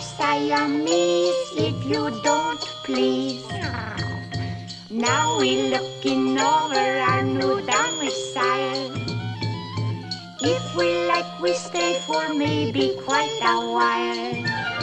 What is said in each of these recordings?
are Siamese, if you don't please. Now we're looking over our new domicile. If we like, we stay for maybe quite a while.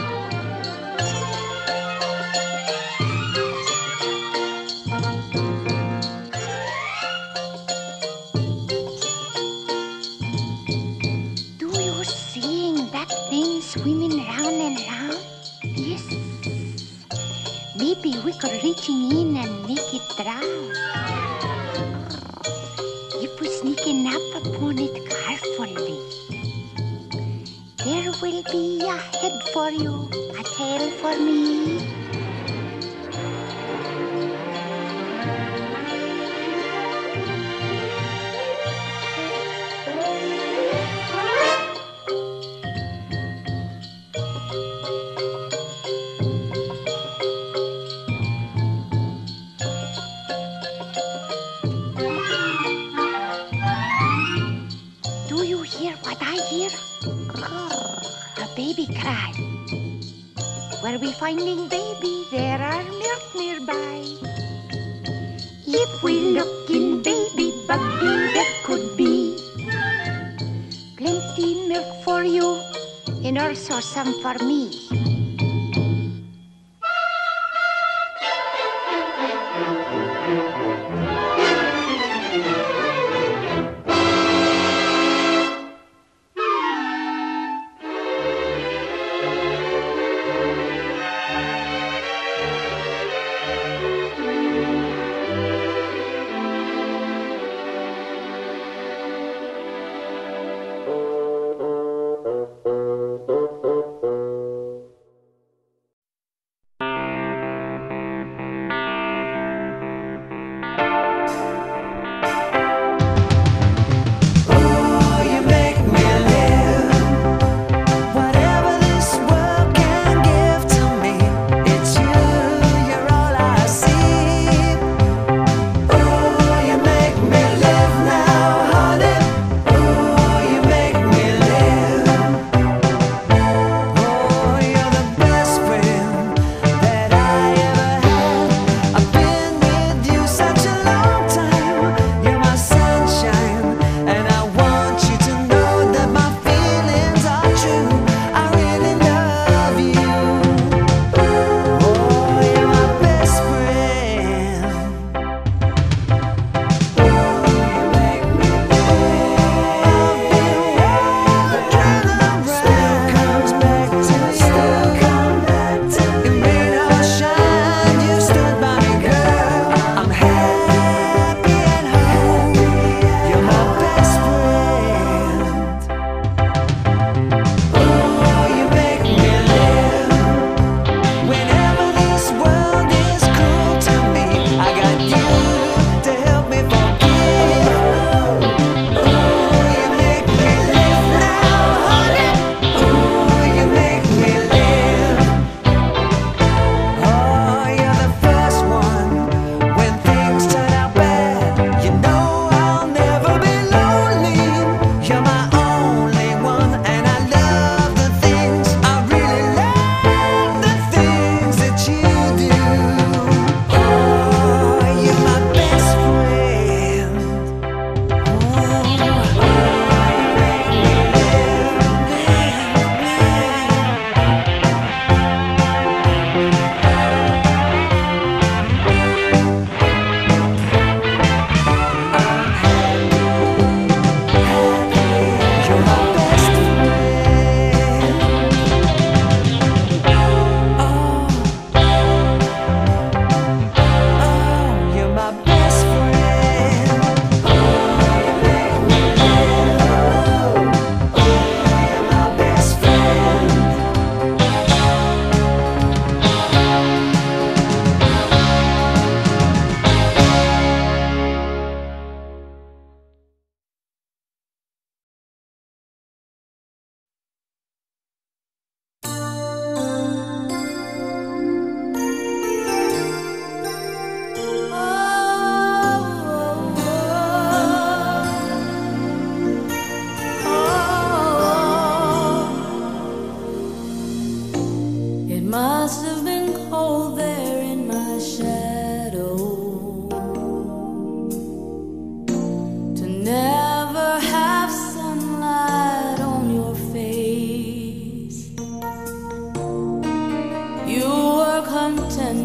Reaching in and make it drown. If we sneaking up upon it carefully, there will be a head for you, a tail for me. Finding baby, there are milk nearby. If we look in baby buggy, there could be plenty milk for you and also some for me.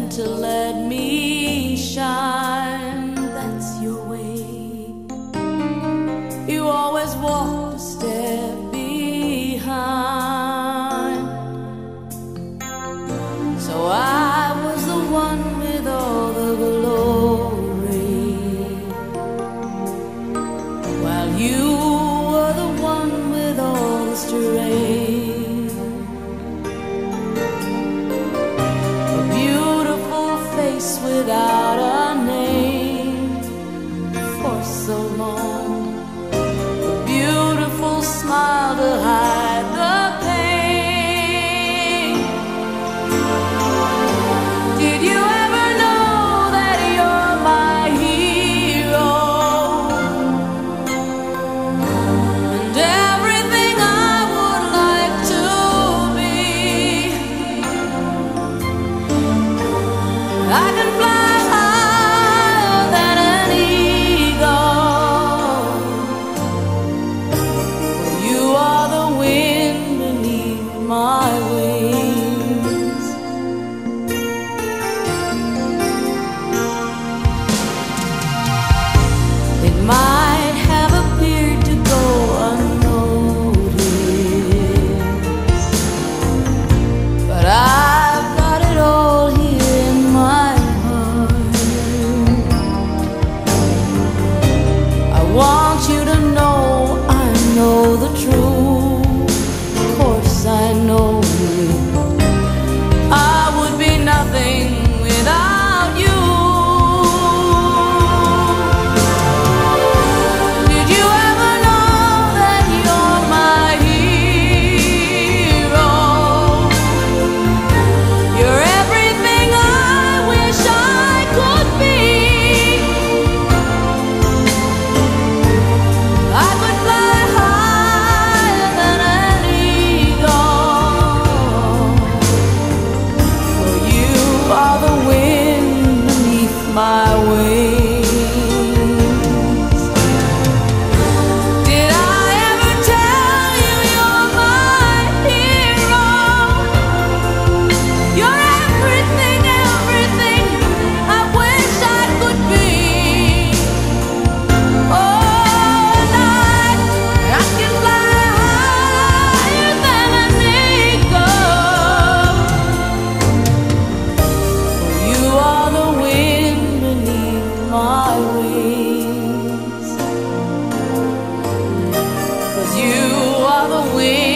to let me for Cause you are the wind.